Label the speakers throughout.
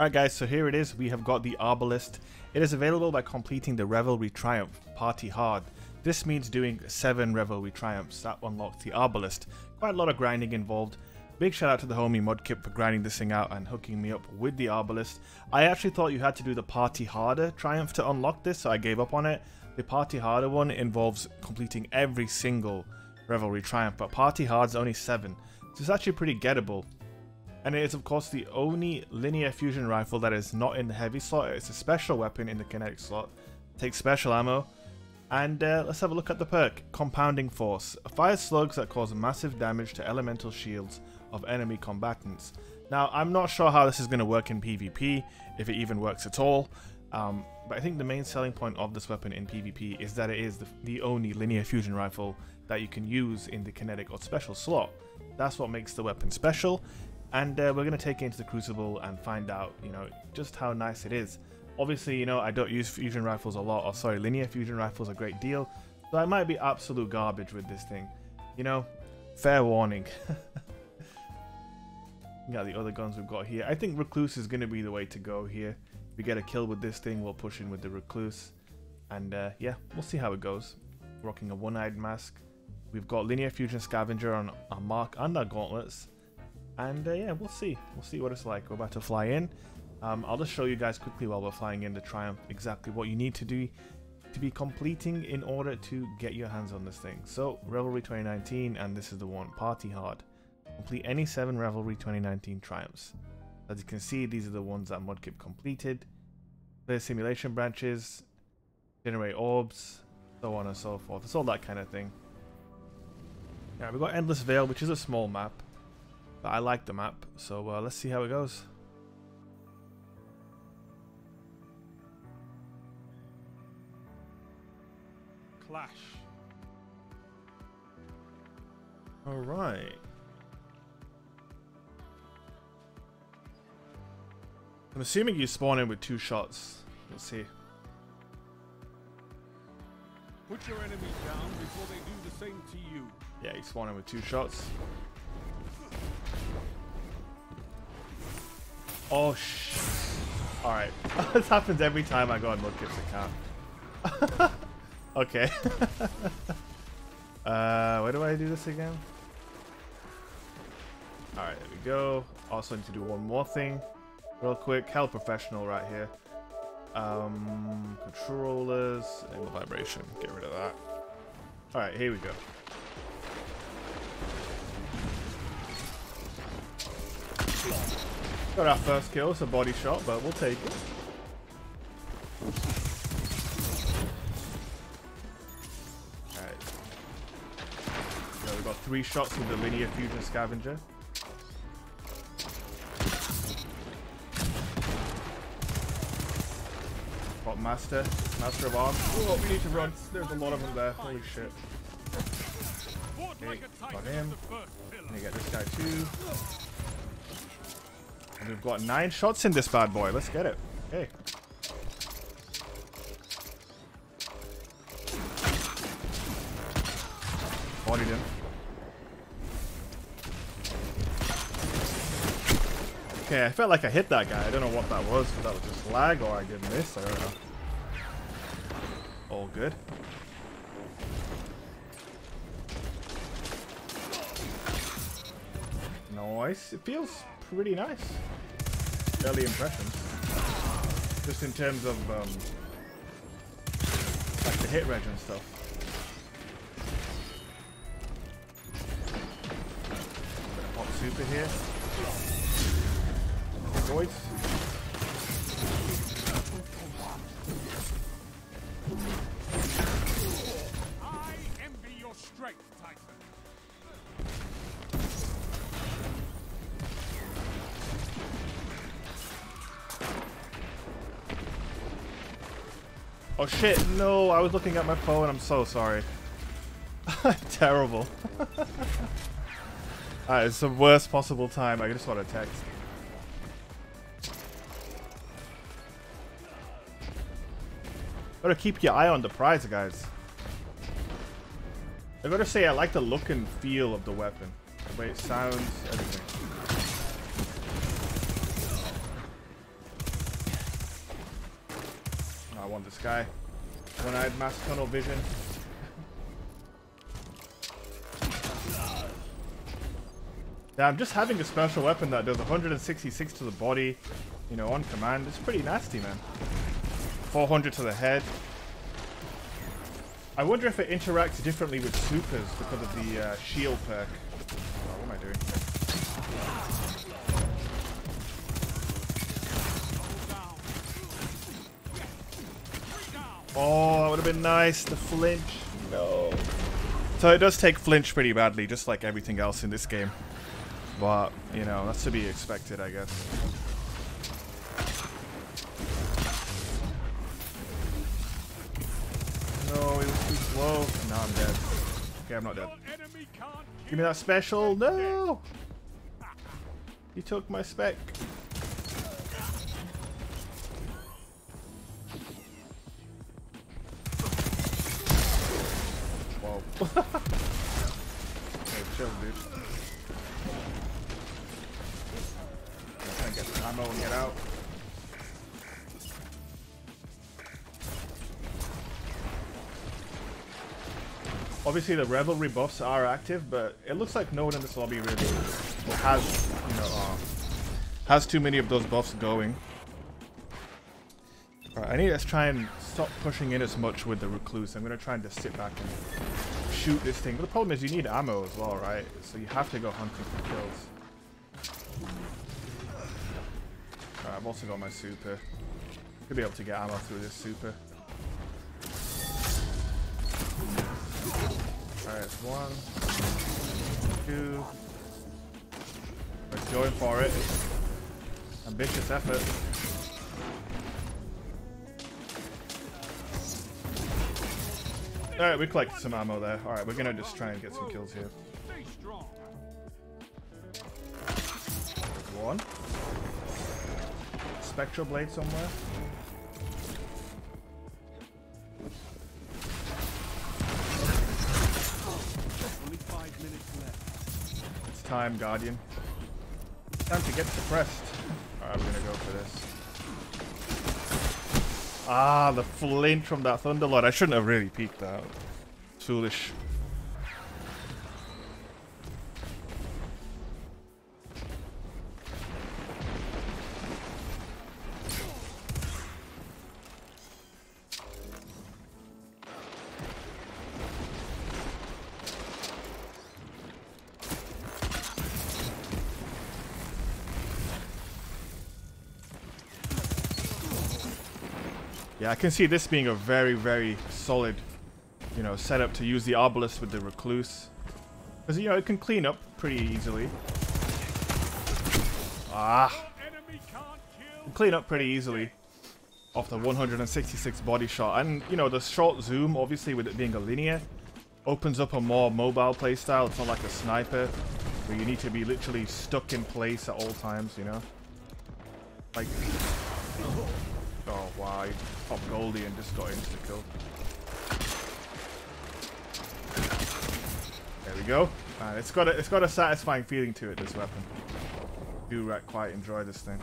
Speaker 1: Alright guys, so here it is. We have got the Arbalest. It is available by completing the Revelry Triumph Party Hard. This means doing 7 Revelry Triumphs. That unlocks the Arbalest. Quite a lot of grinding involved. Big shout out to the homie Mudkip for grinding this thing out and hooking me up with the Arbalest. I actually thought you had to do the Party Harder Triumph to unlock this, so I gave up on it. The Party Harder one involves completing every single Revelry Triumph, but Party Hard's only 7. So it's actually pretty gettable. And it is of course the only linear fusion rifle that is not in the heavy slot. It's a special weapon in the kinetic slot. Takes special ammo. And uh, let's have a look at the perk. Compounding Force. Fires slugs that cause massive damage to elemental shields of enemy combatants. Now, I'm not sure how this is going to work in PvP, if it even works at all. Um, but I think the main selling point of this weapon in PvP is that it is the, the only linear fusion rifle that you can use in the kinetic or special slot. That's what makes the weapon special and uh, we're going to take it into the Crucible and find out, you know, just how nice it is. Obviously, you know, I don't use fusion rifles a lot, or sorry, linear fusion rifles a great deal, so I might be absolute garbage with this thing. You know, fair warning. got the other guns we've got here. I think Recluse is going to be the way to go here. If we get a kill with this thing, we'll push in with the Recluse. And uh, yeah, we'll see how it goes. Rocking a one-eyed mask. We've got Linear Fusion Scavenger on our mark and our gauntlets. And uh, yeah, we'll see. We'll see what it's like. We're about to fly in. Um, I'll just show you guys quickly while we're flying in the Triumph exactly what you need to do to be completing in order to get your hands on this thing. So, Revelry 2019, and this is the one, Party Hard. Complete any 7 Revelry 2019 Triumphs. As you can see, these are the ones that Mudkip completed. The simulation branches, generate orbs, so on and so forth. It's all that kind of thing. Yeah, we've got Endless Vale, which is a small map. But I like the map, so uh, let's see how it goes.
Speaker 2: Clash.
Speaker 1: Alright. I'm assuming you spawn in with two shots. Let's see.
Speaker 2: Put your enemies down before they do the same to you.
Speaker 1: Yeah, you spawn in with two shots. Oh, sh. Alright. this happens every time I go on Mudkip's account. okay. uh, where do I do this again? Alright, there we go. Also need to do one more thing. Real quick. Hell professional right here. Um, controllers. Enable vibration. Get rid of that. Alright, here we go. Got our first kill, it's a body shot, but we'll take it. Alright. We've got three shots with the linear fusion scavenger. Got master, master of arms. Oh, we need to run. There's a lot of them there. Holy shit. Okay, got him. Let me get this guy too. We've got nine shots in this bad boy. Let's get it. Okay. Bodied him. Okay, I felt like I hit that guy. I don't know what that was. If that was just lag or I did miss. I don't know. All good. Nice. It feels pretty nice. Early impressions. Just in terms of um, like the hit reg and stuff. Hot super here. Droids. Oh shit, no, I was looking at my phone, I'm so sorry. Terrible. Alright, it's the worst possible time, I just want to text. Gotta keep your eye on the prize, guys. I gotta say, I like the look and feel of the weapon. The way it sounds, everything. This guy. One-eyed mask tunnel vision. i'm just having a special weapon that does 166 to the body, you know, on command, It's pretty nasty, man. 400 to the head. I wonder if it interacts differently with supers because of the uh, shield perk. Oh, what am I doing? Oh, that would have been nice. The flinch. No. So it does take flinch pretty badly, just like everything else in this game. But, you know, that's to be expected, I guess. No, he was too slow. Now I'm dead. Okay, I'm not dead. Give me that special. No! He took my spec. Obviously, the revelry buffs are active, but it looks like no one in this lobby really has, you know, uh, has too many of those buffs going. Alright, I need to try and stop pushing in as much with the recluse. I'm gonna try and just sit back and shoot this thing. But the problem is you need ammo as well, right? So you have to go hunting for kills. I've also got my super. Could be able to get ammo through this super. Alright, one, two. Let's going for it. Ambitious effort. Alright, we collected some ammo there. Alright, we're gonna just try and get some kills here. One. Spectral blade somewhere. It's time, Guardian. It's time to get suppressed. Alright, we're gonna go for this. Ah, the flinch from that Thunderlord. I shouldn't have really peeked that. Foolish. Yeah, I can see this being a very, very solid, you know, setup to use the Arbalest with the Recluse. Because, you know, it can clean up pretty easily. Ah, clean up pretty easily off the 166 body shot. And, you know, the short zoom, obviously, with it being a linear, opens up a more mobile playstyle. It's not like a sniper, where you need to be literally stuck in place at all times, you know? Like... Popped Goldie and just got insta-kill. There we go. It's got a, it's got a satisfying feeling to it, this weapon. do quite enjoy this thing.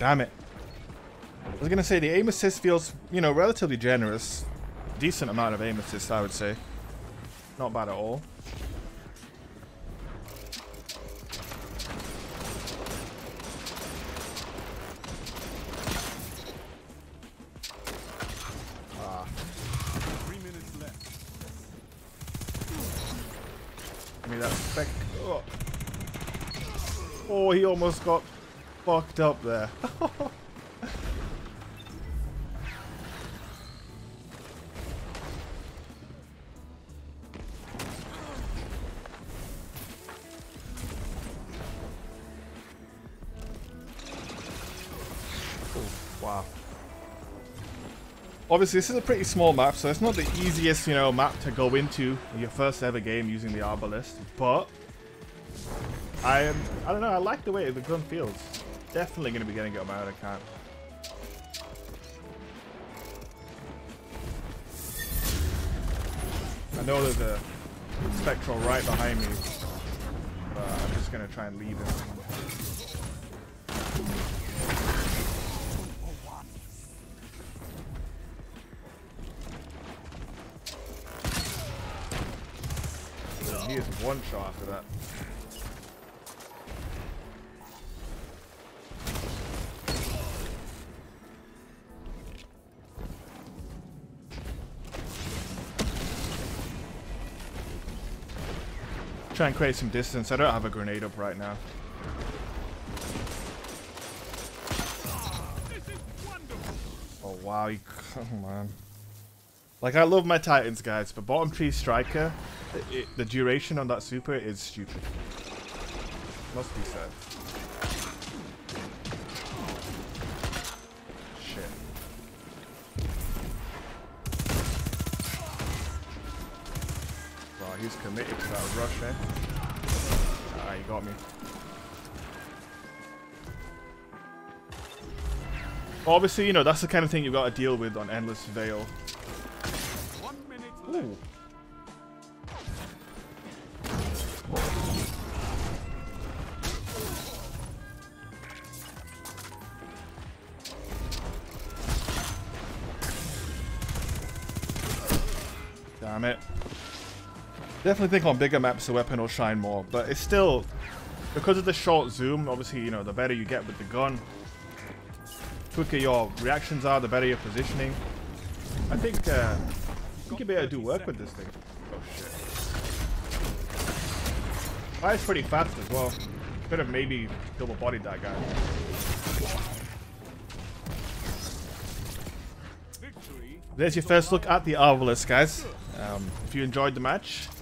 Speaker 1: Damn it. I was gonna say the aim assist feels, you know, relatively generous. Decent amount of aim assist, I would say. Not bad at all. Ah,
Speaker 2: Three minutes left.
Speaker 1: give me that spec. Oh. oh, he almost got fucked up there. Oh, wow. Obviously, this is a pretty small map, so it's not the easiest, you know, map to go into in your first ever game using the Arbalest, but I am, I don't know, I like the way the gun feels. Definitely going to be getting on my own account. I know there's a Spectral right behind me, but I'm just going to try and leave him. He is one shot after that. Try and create some distance. I don't have a grenade up right now. Oh wow, you, oh man. Like I love my Titans guys, but bottom tree striker, it, it, the duration on that super is stupid. Must be said. He's committed to that rush, eh? Ah, he got me. Obviously, you know, that's the kind of thing you've got to deal with on Endless Vale. Ooh. Damn it. Definitely think on bigger maps the weapon will shine more, but it's still, because of the short zoom, obviously, you know, the better you get with the gun, quicker your reactions are, the better your positioning. I think, uh, I think you'll be able to do work with this thing. Oh shit. Fire's pretty fast as well. Could have maybe double bodied that guy. There's your first look at the Arbalest, guys. Um, if you enjoyed the match, the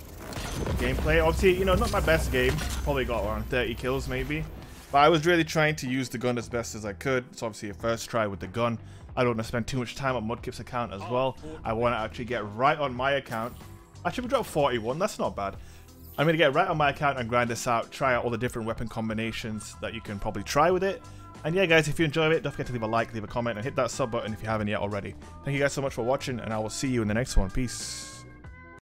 Speaker 1: gameplay, obviously, you know, not my best game. Probably got around 30 kills, maybe. But I was really trying to use the gun as best as I could. It's obviously a first try with the gun. I don't want to spend too much time on Mudkip's account as well. I want to actually get right on my account. Actually, we dropped 41. That's not bad. I'm going to get right on my account and grind this out. Try out all the different weapon combinations that you can probably try with it. And yeah, guys, if you enjoyed it, don't forget to leave a like, leave a comment, and hit that sub button if you haven't yet already. Thank you guys so much for watching, and I will see you in the next one. Peace.